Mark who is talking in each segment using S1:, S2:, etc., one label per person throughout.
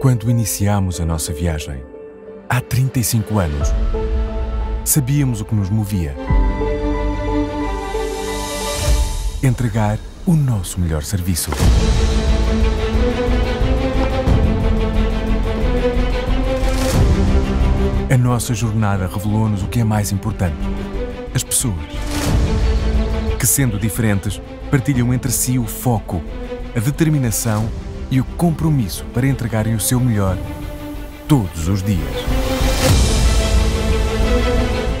S1: Quando iniciámos a nossa viagem, há 35 anos, sabíamos o que nos movia. Entregar o nosso melhor serviço. A nossa jornada revelou-nos o que é mais importante: as pessoas. Que, sendo diferentes, partilham entre si o foco, a determinação e o compromisso para entregarem o seu melhor todos os dias.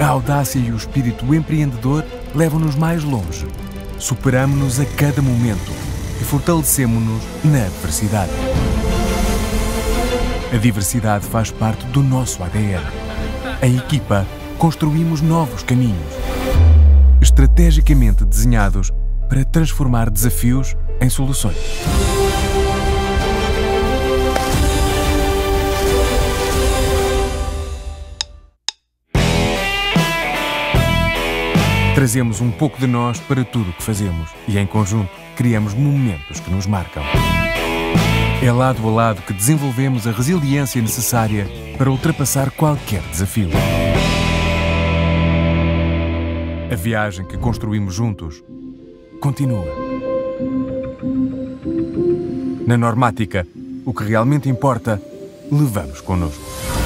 S1: A audácia e o espírito empreendedor levam-nos mais longe. Superamos-nos a cada momento e fortalecemos-nos na adversidade. A diversidade faz parte do nosso ADN. Em equipa, construímos novos caminhos, estrategicamente desenhados para transformar desafios em soluções. Trazemos um pouco de nós para tudo o que fazemos e, em conjunto, criamos momentos que nos marcam. É lado a lado que desenvolvemos a resiliência necessária para ultrapassar qualquer desafio. A viagem que construímos juntos continua. Na Normática, o que realmente importa, levamos connosco.